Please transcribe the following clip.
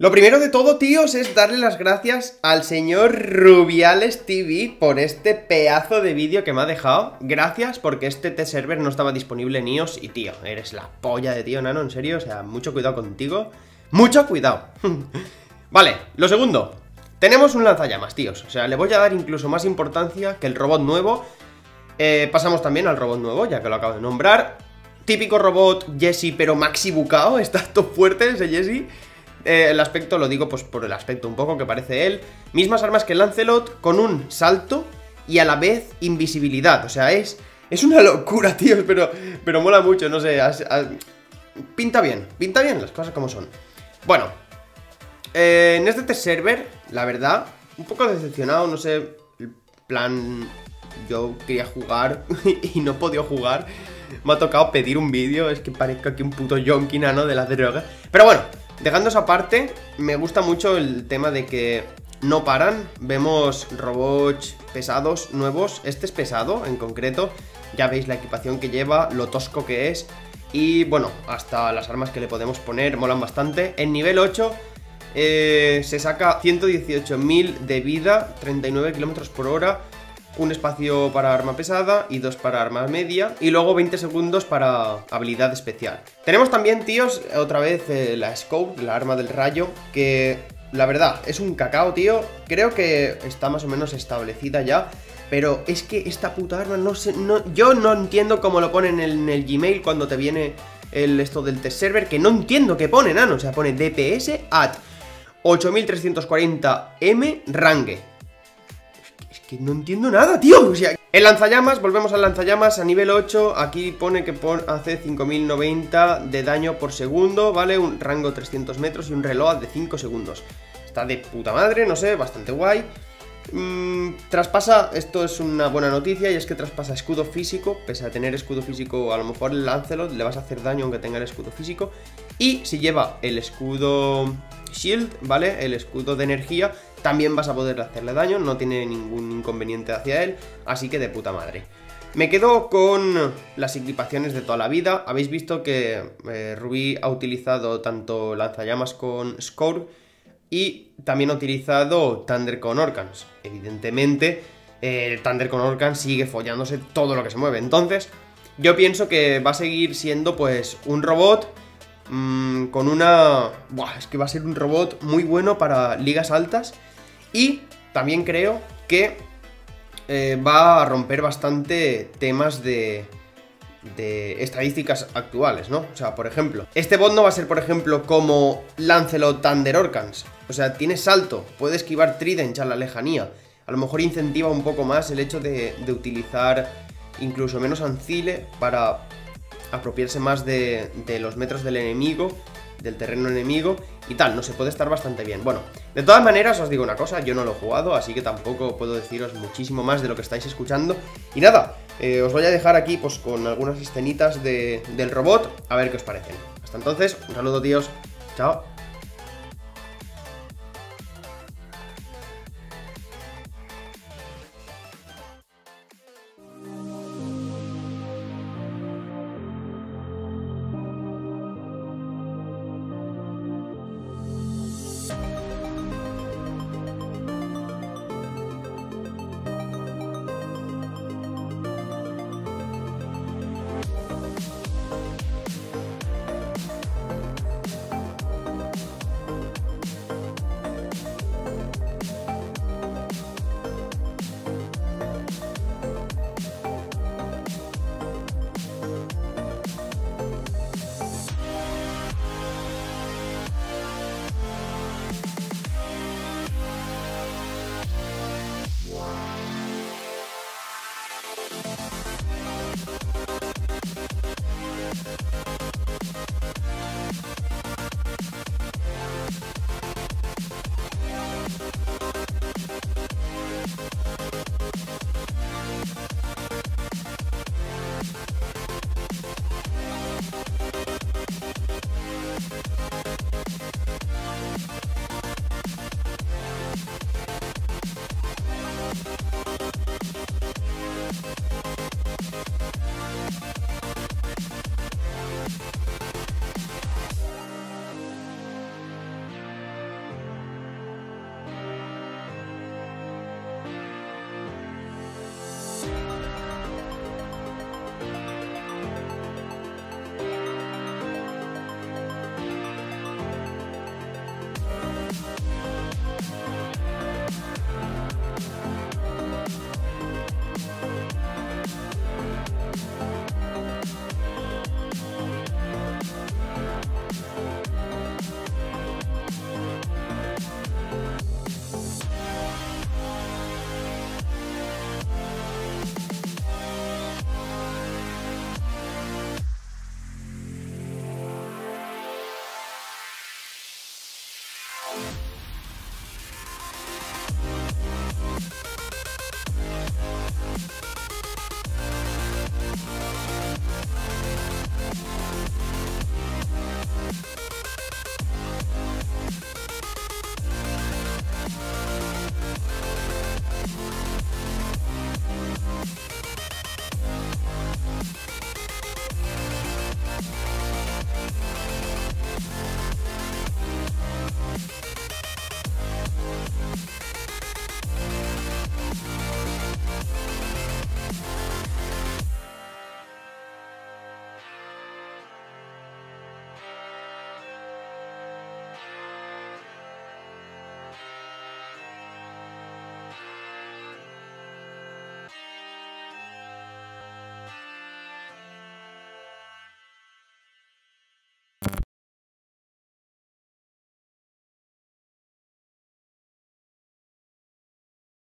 Lo primero de todo, tíos, es darle las gracias al señor Rubiales TV por este pedazo de vídeo que me ha dejado. Gracias porque este test server no estaba disponible en iOS y, tío, eres la polla de tío, nano, en serio, o sea, mucho cuidado contigo. Mucho cuidado. vale, lo segundo. Tenemos un lanzallamas, tíos. O sea, le voy a dar incluso más importancia que el robot nuevo. Eh, pasamos también al robot nuevo, ya que lo acabo de nombrar. Típico robot Jesse, pero maxi bucao. Está todo fuerte ese Jesse. Eh, el aspecto lo digo pues por el aspecto un poco que parece él. Mismas armas que Lancelot con un salto y a la vez invisibilidad. O sea, es, es una locura, tíos, pero, pero mola mucho, no sé. pinta bien, pinta bien las cosas como son. Bueno, eh, en este test server, la verdad, un poco decepcionado, no sé, plan... Yo quería jugar y no podido jugar. Me ha tocado pedir un vídeo, es que parezco aquí un puto yonki nano de la droga. Pero bueno, Dejando esa parte, me gusta mucho el tema de que no paran. Vemos robots pesados, nuevos. Este es pesado, en concreto. Ya veis la equipación que lleva, lo tosco que es. Y bueno, hasta las armas que le podemos poner molan bastante. En nivel 8 eh, se saca 118.000 de vida, 39 km por hora un espacio para arma pesada y dos para arma media y luego 20 segundos para habilidad especial. Tenemos también, tíos, otra vez eh, la Scope, la arma del rayo, que la verdad es un cacao, tío. Creo que está más o menos establecida ya. Pero es que esta puta arma no sé, no, yo no entiendo cómo lo ponen en el, Gmail cuando te viene el esto del test server, que no entiendo qué pone, nano, o sea, pone DPS at 8340M range que no entiendo nada, tío. El lanzallamas, volvemos al lanzallamas a nivel 8. Aquí pone que hace 5090 de daño por segundo, ¿vale? Un rango 300 metros y un reloj de 5 segundos. Está de puta madre, no sé, bastante guay. Mm, traspasa, esto es una buena noticia y es que traspasa escudo físico, pese a tener escudo físico, a lo mejor el Lancelot le vas a hacer daño aunque tenga el escudo físico. Y si lleva el escudo shield, ¿vale? El escudo de energía, también vas a poder hacerle daño, no tiene ningún inconveniente hacia él, así que de puta madre. Me quedo con las equipaciones de toda la vida. Habéis visto que eh, Rubí ha utilizado tanto lanzallamas con Score y también ha utilizado Thunder con Orcans. Evidentemente, el Thunder con Orcans sigue follándose todo lo que se mueve. Entonces, yo pienso que va a seguir siendo pues un robot mmm, con una... Buah, es que va a ser un robot muy bueno para ligas altas y también creo que eh, va a romper bastante temas de, de estadísticas actuales, ¿no? O sea, por ejemplo, este bot no va a ser, por ejemplo, como Lancelot Thunder Orcans. O sea, tiene salto, puede esquivar Trident a la lejanía. A lo mejor incentiva un poco más el hecho de, utilizar incluso menos ancile para apropiarse más de los metros del enemigo del terreno enemigo y tal, no se puede estar bastante bien. Bueno, de todas maneras os digo una cosa, yo no lo he jugado, así que tampoco puedo deciros muchísimo más de lo que estáis escuchando. Y nada, eh, os voy a dejar aquí pues con algunas escenitas de, del robot, a ver qué os parecen. Hasta entonces, un saludo tíos, chao.